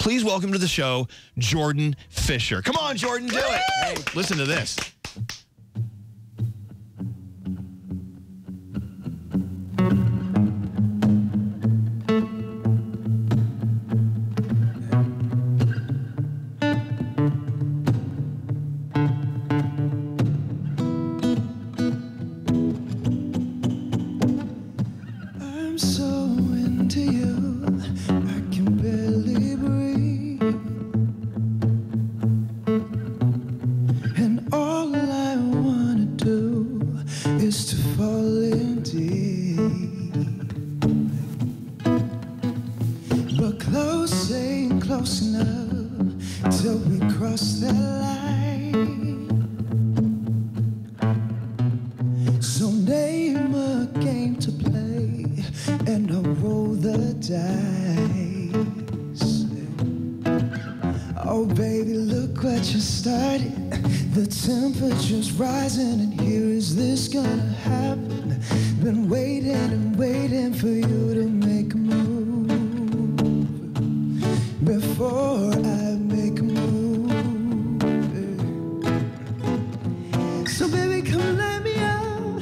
Please welcome to the show, Jordan Fisher. Come on, Jordan, do it. Hey, listen to this. Close enough till we cross that line. So name a game to play and I'll roll the dice. Oh baby, look what you started. The temperature's rising and here is this gonna happen. Been waiting and waiting for you to make a move before I make a move. So baby, come let me out,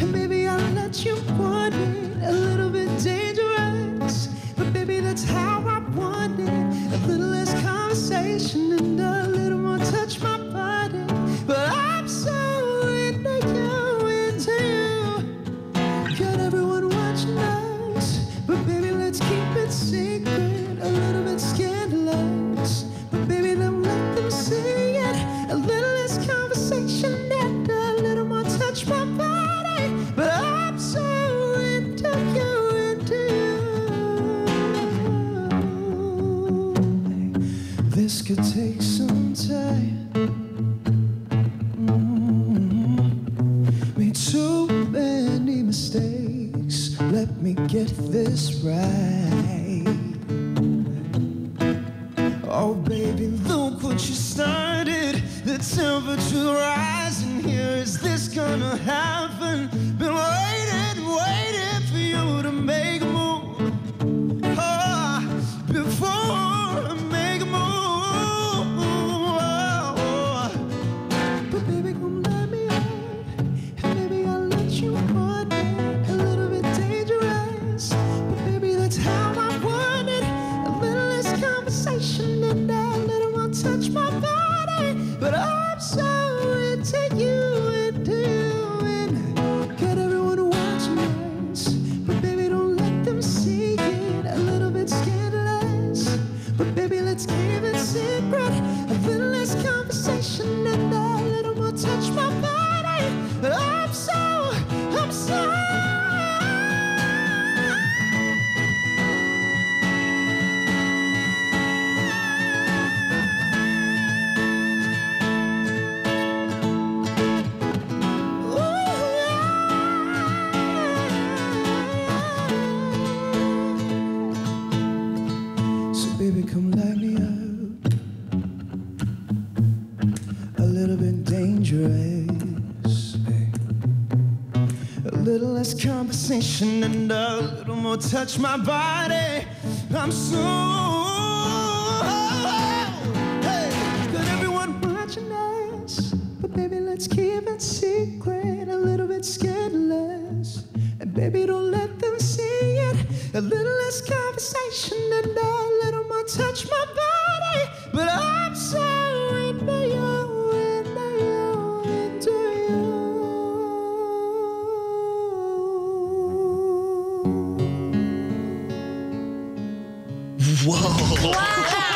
and baby, I'll let you want it. A little bit dangerous, but baby, that's how I want it. A little less conversation and could take some time. Mhm. Made so many mistakes. Let me get this right. Oh, baby, look what you started. The temperature rising here. Is this gonna happen? Been But baby, less conversation and a little more touch my body. I'm so hey, got everyone watching us, but baby, let's keep it secret. A little bit scandalous, and baby, don't let them see it. A little less conversation and a little more touch my body. Whoa. My